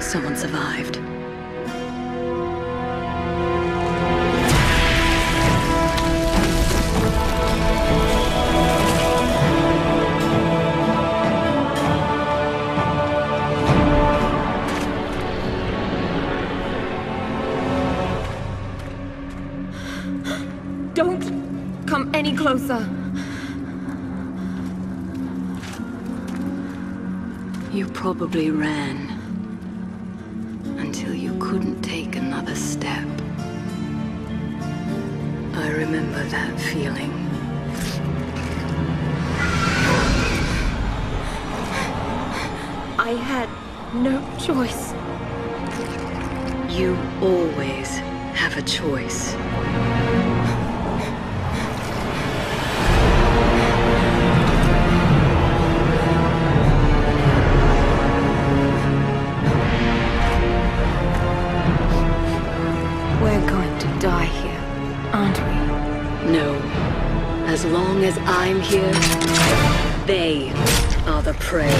Someone survived. Any closer. You probably ran until you couldn't take another step. I remember that feeling. I had no choice. You always have a choice. Die here, aren't we? No. As long as I'm here, they are the prey.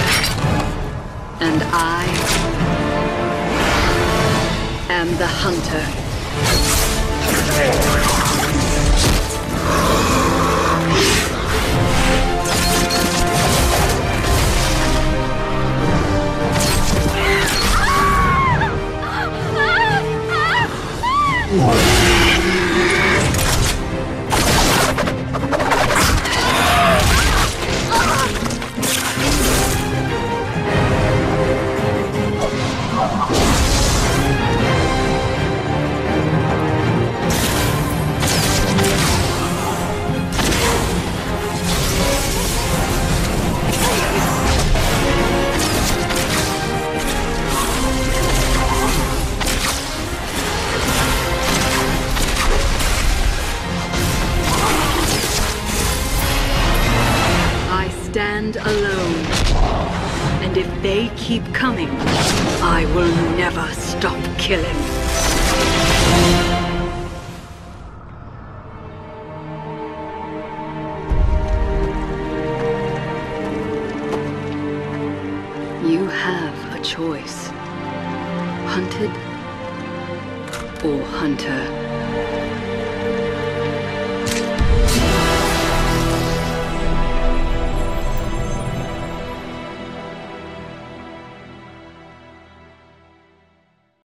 And I am the hunter. I And if they keep coming, I will never stop killing. You have a choice. Hunted or hunter.